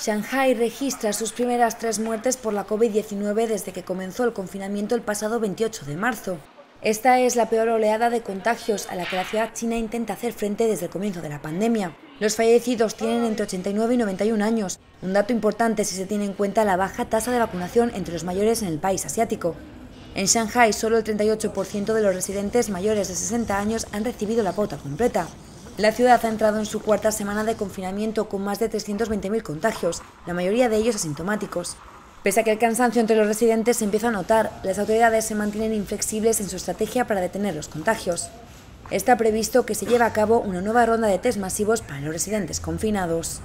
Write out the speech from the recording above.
Shanghai registra sus primeras tres muertes por la COVID-19 desde que comenzó el confinamiento el pasado 28 de marzo. Esta es la peor oleada de contagios a la que la ciudad china intenta hacer frente desde el comienzo de la pandemia. Los fallecidos tienen entre 89 y 91 años, un dato importante si se tiene en cuenta la baja tasa de vacunación entre los mayores en el país asiático. En Shanghai, solo el 38% de los residentes mayores de 60 años han recibido la pauta completa. La ciudad ha entrado en su cuarta semana de confinamiento con más de 320.000 contagios, la mayoría de ellos asintomáticos. Pese a que el cansancio entre los residentes se empieza a notar, las autoridades se mantienen inflexibles en su estrategia para detener los contagios. Está previsto que se lleve a cabo una nueva ronda de test masivos para los residentes confinados.